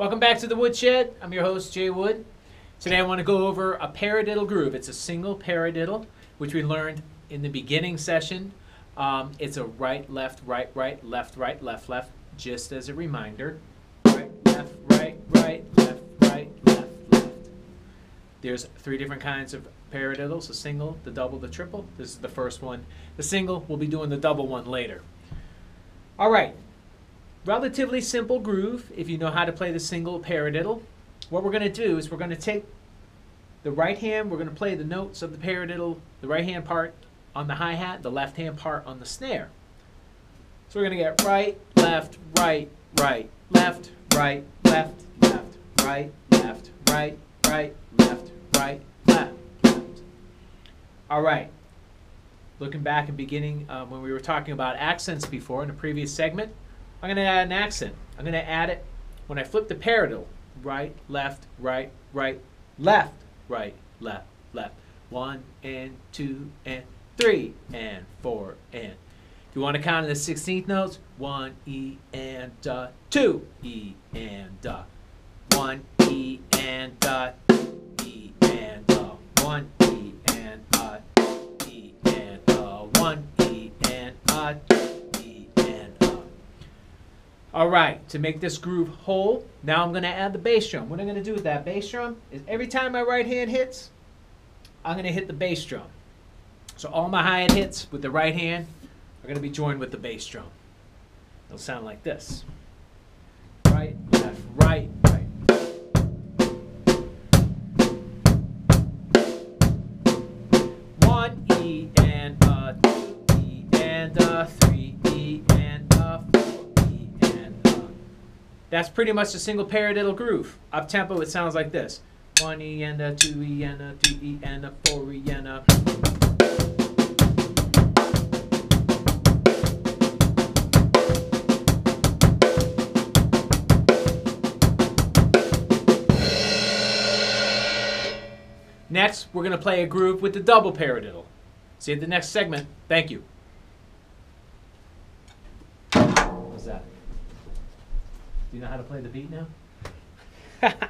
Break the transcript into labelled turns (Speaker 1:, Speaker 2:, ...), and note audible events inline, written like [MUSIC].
Speaker 1: Welcome back to the Woodshed. I'm your host, Jay Wood. Today I want to go over a paradiddle groove. It's a single paradiddle, which we learned in the beginning session. Um, it's a right, left, right, right, left, right, left, left, just as a reminder. Right, left, right, right, left, right, left, left. There's three different kinds of paradiddles, the single, the double, the triple. This is the first one. The single, we'll be doing the double one later. All right, relatively simple groove if you know how to play the single paradiddle. What we're going to do is we're going to take the right hand, we're going to play the notes of the paradiddle, the right hand part on the hi-hat, the left hand part on the snare. So we're going to get right, left, right, right, left, right, left, left, right, left, right, right, left, right, left, left. All right. Looking back and beginning um, when we were talking about accents before in a previous segment, I'm going to add an accent. I'm going to add it when I flip the paradiddle. Right, left, right, right, left, right, left, left. One and two and three and four and. If you want to count in the 16th notes, one E and uh, two E and uh, one E and uh, E and uh, one E and uh, E and uh, one E All right, to make this groove whole, now I'm to add the bass drum. What I'm to do with that bass drum is every time my right hand hits, I'm to hit the bass drum. So all my hi-hat hits with the right hand are to be joined with the bass drum. It'll sound like this. Right, left, right, right. One E and a two E and a three That's pretty much a single paradiddle groove. Up tempo, it sounds like this: one E and a two E and a three E and a four E and a. Next, we're going to play a groove with the double paradiddle. See you at the next segment. Thank you. What's that? Do you know how to play the beat now? [LAUGHS]